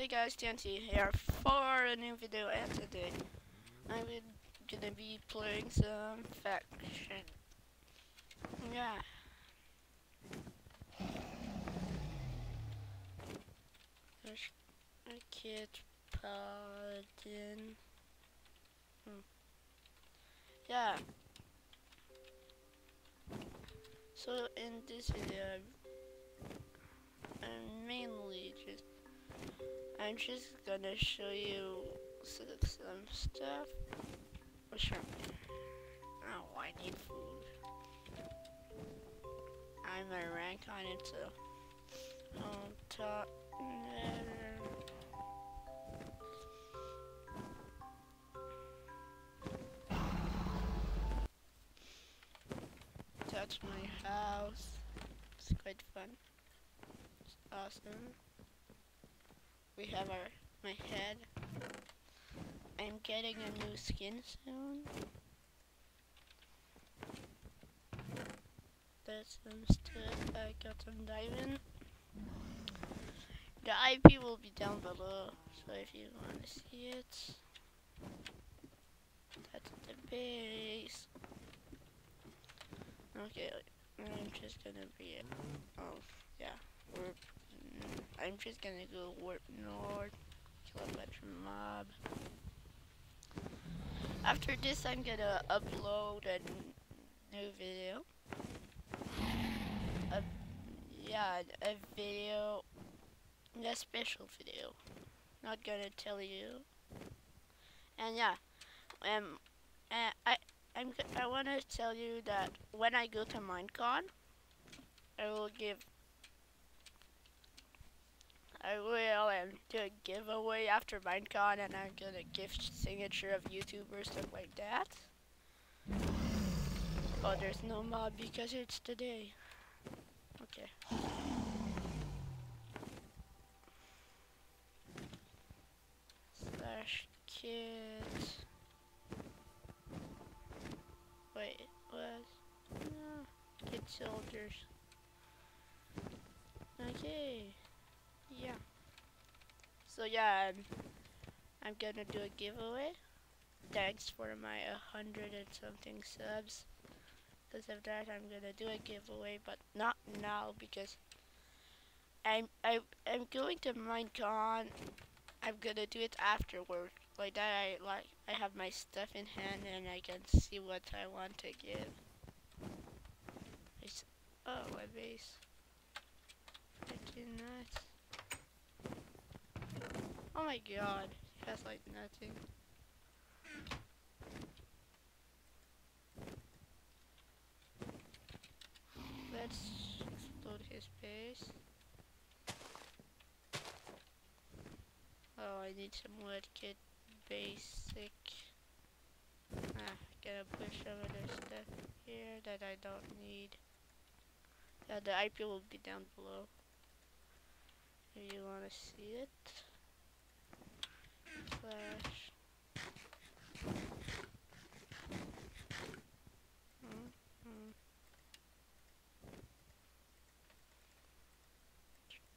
Hey guys, TNT here for a new video and today I'm gonna be playing some faction. Yeah. There's a kid paladin. Hmm. Yeah. So in this video I'm mainly just I'm just gonna show you some, stuff. Oh, sure. Oh, I need food. I'm a rank on it, so on um, top. That's my house. It's quite fun. It's awesome we have our my head. I'm getting a new skin soon. There's some stuff. I got some diamond. The IP will be down below, so if you want to see it, that's the base. Okay, I'm just gonna be. Oh, yeah, we're I'm just gonna go warp north, kill a bunch of mob. After this, I'm gonna upload a new video. A, yeah, a video, a special video. Not gonna tell you. And yeah, um, uh, I I'm I want to tell you that when I go to Minecon, I will give I will and do a giveaway after Minecon and I'm gonna gift signature of YouTubers, stuff like that. Oh, there's no mob because it's today. Okay. Slash kids. Wait, what? No, kid soldiers. Okay. So yeah, I'm, I'm gonna do a giveaway. Thanks for my hundred and something subs. Because of that, I'm gonna do a giveaway, but not now because I'm I I'm going to Minecon. I'm gonna do it afterward. Like that, I like I have my stuff in hand and I can see what I want to give. It's, oh, my base. I did not. Oh my god, he has like nothing. Let's explode his base. Oh, I need some wood kit basic. Ah, gotta push some of this stuff here that I don't need. Yeah, the IP will be down below. If you wanna see it slash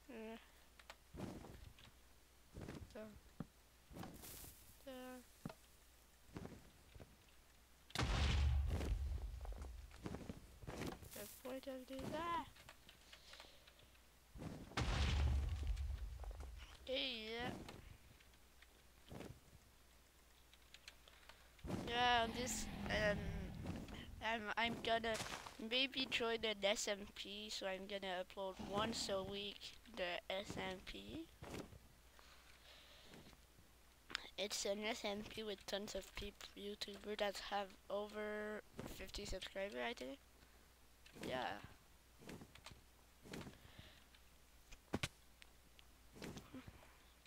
Yeah. So, there. The point of. Okay, yeah. Yeah, this um, I'm I'm gonna maybe join an SMP, so I'm gonna upload once a week the SMP. It's an SMP with tons of people, YouTubers that have over 50 subscribers, I think. Yeah.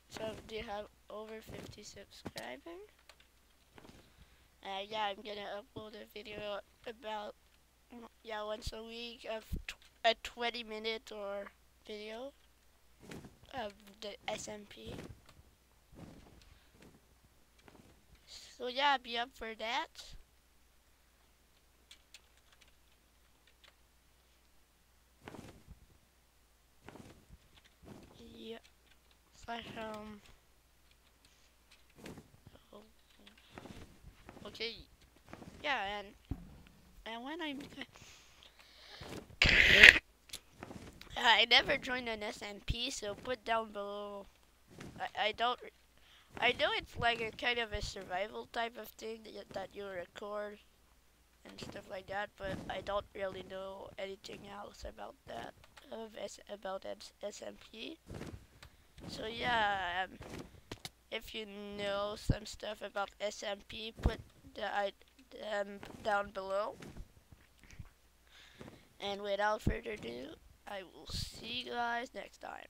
So they have over 50 subscribers. Uh, yeah, I'm gonna upload a video about, yeah, once a week of a 20 minute or video of the SMP. So yeah, be up for that. Yeah. slash home. Oh. Okay. Yeah, and and when I'm I never joined an SMP, so put down below. I, I don't. I know it's like a kind of a survival type of thing that, that you record and stuff like that, but I don't really know anything else about that of S about S SMP. So yeah, um, if you know some stuff about SMP, put I, um, them down below. And without further ado, I will see you guys next time.